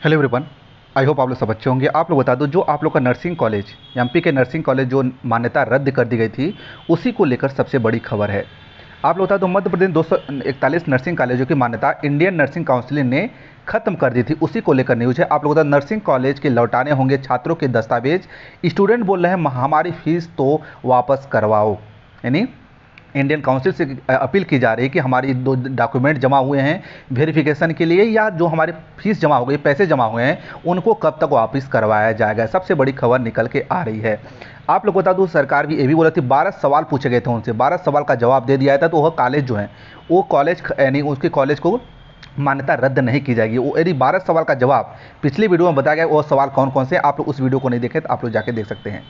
Hello everyone I hope आप लोग सब अच्छे होंगे। आप लोग बता दो, जो आप लोग का नर्सिंग कॉलेज एमपी के नर्सिंग कॉलेज जो मान्यता रद्द कर दी गई थी, उसी को लेकर सबसे बड़ी खबर है। आप लोग बता दो, मध्य प्रदेश दो सौ इकतालीस नर्सिंग कॉलेजों की मान्यता इंडियन नर्सिंग काउंसिल ने खत्म कर दी थी, उसी को लेकर न्यूज़ है। आप लोग बता नर्सिंग कॉलेज के लौटाने होंगे छात्रों के दस्तावेज़। स्टूडेंट बोल रहे हैं हमारी फ़ीस तो वापस करवाओ। यानी इंडियन काउंसिल से अपील की जा रही है कि हमारी दो डॉक्यूमेंट जमा हुए हैं वेरिफिकेशन के लिए या जो हमारे फ़ीस जमा हो गई पैसे जमा हुए हैं, उनको कब तक वापस करवाया जाएगा? सबसे बड़ी खबर निकल के आ रही है। आप लोग बता दूँ, सरकार भी ये भी बोला थी, बारह सवाल पूछे गए थे उनसे। बारह सवाल का जवाब दे दिया था तो वह कॉलेज जो है, वो कॉलेज यानी उसके कॉलेज को मान्यता रद्द नहीं की जाएगी। वो यदि बारह सवाल का जवाब पिछली वीडियो में बताया गया, वो सवाल कौन कौन से आप लोग उस वीडियो को नहीं देखें तो आप लोग जाके देख सकते हैं।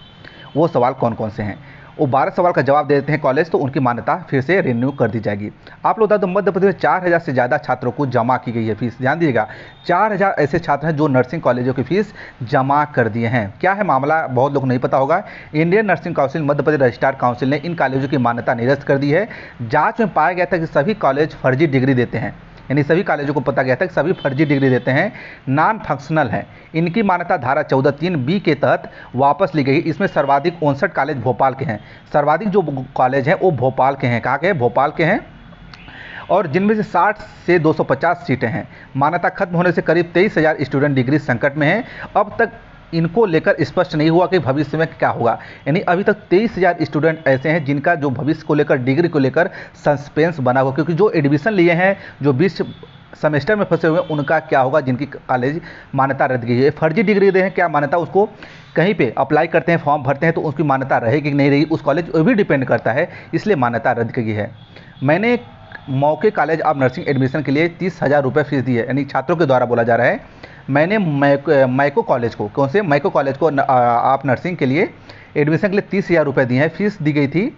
वो सवाल कौन कौन से हैं? वो बारह सवाल का जवाब दे देते हैं कॉलेज तो उनकी मान्यता फिर से रिन्यू कर दी जाएगी। आप लोग बता दो मध्य प्रदेश में चार हज़ार से ज़्यादा छात्रों को जमा की गई है फ़ीस। ध्यान दीजिएगा, चार हज़ार ऐसे छात्र हैं जो नर्सिंग कॉलेजों की फ़ीस जमा कर दिए हैं। क्या है मामला? बहुत लोग नहीं पता होगा। Indian nursing council Madhya Pradesh registrar council ने इन कॉलेजों की मान्यता निरस्त कर दी है। जाँच में पाया गया था कि सभी कॉलेज फर्जी डिग्री देते हैं। यानी सभी कॉलेजों को पता गया था कि सभी फर्जी डिग्री देते हैं नॉन फंक्शनल हैं। इनकी मान्यता धारा चौदह तीन बी के तहत वापस ली गई। इसमें सर्वाधिक उनसठ कॉलेज भोपाल के हैं। सर्वाधिक जो कॉलेज हैं, वो भोपाल के हैं। कहाँ के? भोपाल के हैं। और जिनमें से 60 से 250 सीटें हैं। मान्यता खत्म होने से करीब तेईस हज़ार स्टूडेंट डिग्री संकट में हैं। अब तक इनको लेकर स्पष्ट नहीं हुआ कि भविष्य में क्या होगा। यानी अभी तक तेईस हज़ार स्टूडेंट ऐसे हैं जिनका जो भविष्य को लेकर, डिग्री को लेकर सस्पेंस बना हुआ, क्योंकि जो एडमिशन लिए हैं, जो बीस सेमेस्टर में फंसे हुए हैं, उनका क्या होगा, जिनकी कॉलेज मान्यता रद्द की है। फर्जी डिग्री दे हैं, क्या मान्यता उसको कहीं पे अप्लाई करते हैं, फॉर्म भरते हैं तो उसकी मान्यता रहेगी कि नहीं रहेगी, उस कॉलेज भी डिपेंड करता है, इसलिए मान्यता रद्द की है। मैंने मौके कॉलेज ऑफ़ नर्सिंग एडमिशन के लिए तीस हज़ार रुपये फ़ीस दी है, यानी छात्रों के द्वारा बोला जा रहा है। मैंने मैको कॉलेज को, कौन से? माइको कॉलेज को आप नर्सिंग के लिए एडमिशन के लिए तीस हज़ार रुपये दिए हैं। फ़ीस दी गई थी।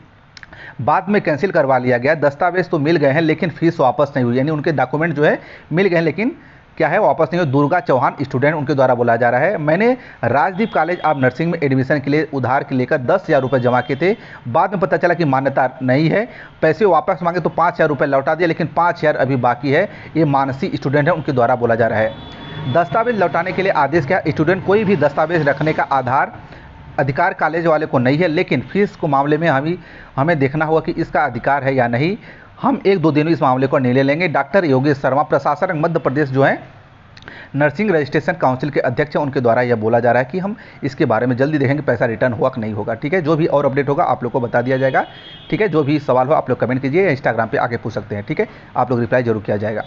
बाद में कैंसिल करवा लिया गया। दस्तावेज़ तो मिल गए हैं, लेकिन फ़ीस वापस नहीं हुई। यानी उनके डॉक्यूमेंट जो है, मिल गए हैं, लेकिन क्या है, वापस नहीं हुई दुर्गा चौहान स्टूडेंट उनके द्वारा बोला जा रहा है। मैंने राजदीप कॉलेज ऑफ़ नर्सिंग में एडमिशन के लिए उधार के लेकर दस हज़ार रुपये जमा किए थे। बाद में पता चला कि मान्यता नहीं है। पैसे वापस मांगे तो पाँच हज़ार रुपये लौटा दिया लेकिन पाँच हज़ार अभी बाकी है। ये मानसी स्टूडेंट है, उनके द्वारा बोला जा रहा है। दस्तावेज़ लौटाने के लिए आदेश क्या। स्टूडेंट कोई भी दस्तावेज़ रखने का आधार अधिकार कॉलेज वाले को नहीं है, लेकिन फ़ीस को मामले में हमें हमें देखना होगा कि इसका अधिकार है या नहीं। हम एक दो दिनों इस मामले को निर्णय लेंगे। डॉक्टर योगेश शर्मा, प्रशासन मध्य प्रदेश जो है, नर्सिंग रजिस्ट्रेशन काउंसिल के अध्यक्ष हैं। उनके द्वारा यह बोला जा रहा है कि हम इसके बारे में जल्दी देखेंगे, पैसा रिटर्न हुआ कि नहीं होगा। ठीक है, जो भी और अपडेट होगा आप लोग को बता दिया जाएगा। ठीक है, जो भी सवाल हो आप लोग कमेंट कीजिए, या इंस्टाग्राम पर आके पूछ सकते हैं। ठीक है, आप लोग रिप्लाई ज़रूर किया जाएगा।